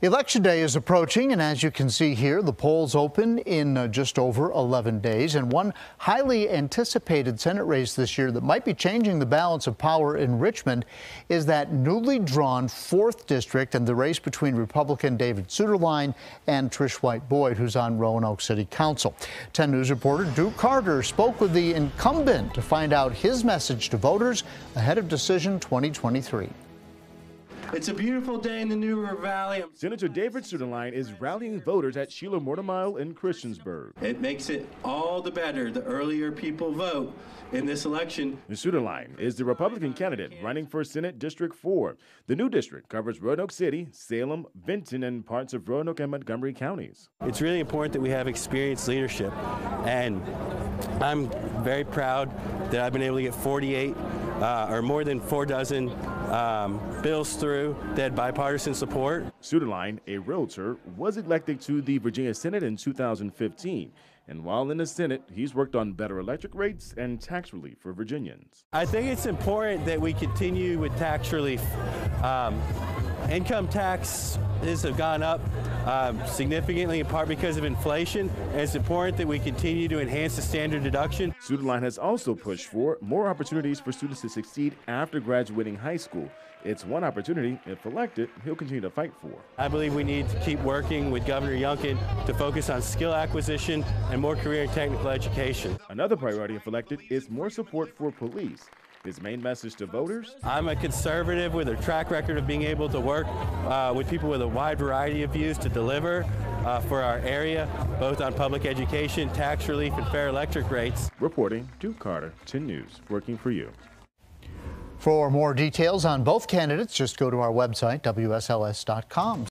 Election day is approaching, and as you can see here, the polls open in uh, just over 11 days. And one highly anticipated Senate race this year that might be changing the balance of power in Richmond is that newly drawn 4th District and the race between Republican David Suetterlein and Trish White Boyd, who's on Roanoke City Council. 10 News reporter Drew Carter spoke with the incumbent to find out his message to voters ahead of Decision 2023. It's a beautiful day in the New River Valley. Senator David Suetterlein is rallying voters at Sheila Mortimile in Christiansburg. It makes it all the better the earlier people vote in this election. Suetterlein is the Republican candidate running for Senate District 4. The new district covers Roanoke City, Salem, Vinton, and parts of Roanoke and Montgomery counties. It's really important that we have experienced leadership, and I'm very proud that I've been able to get 48 uh, or more than four dozen um, bills through that had bipartisan support. Suetterlein, a realtor, was elected to the Virginia Senate in 2015. And while in the Senate, he's worked on better electric rates and tax relief for Virginians. I think it's important that we continue with tax relief. Um, income taxes have gone up um, significantly in part because of inflation, and it's important that we continue to enhance the standard deduction. Suetterlein has also pushed for more opportunities for students to succeed after graduating high school. It's one opportunity, if elected, he'll continue to fight for. I believe we need to keep working with Governor Youngkin to focus on skill acquisition and more career and technical education. Another priority, if elected, is more support for police. His main message to voters? I'm a conservative with a track record of being able to work uh, with people with a wide variety of views to deliver uh, for our area, both on public education, tax relief, and fair electric rates. Reporting, Drew Carter, 10 News, working for you. For more details on both candidates, just go to our website, WSLS.com.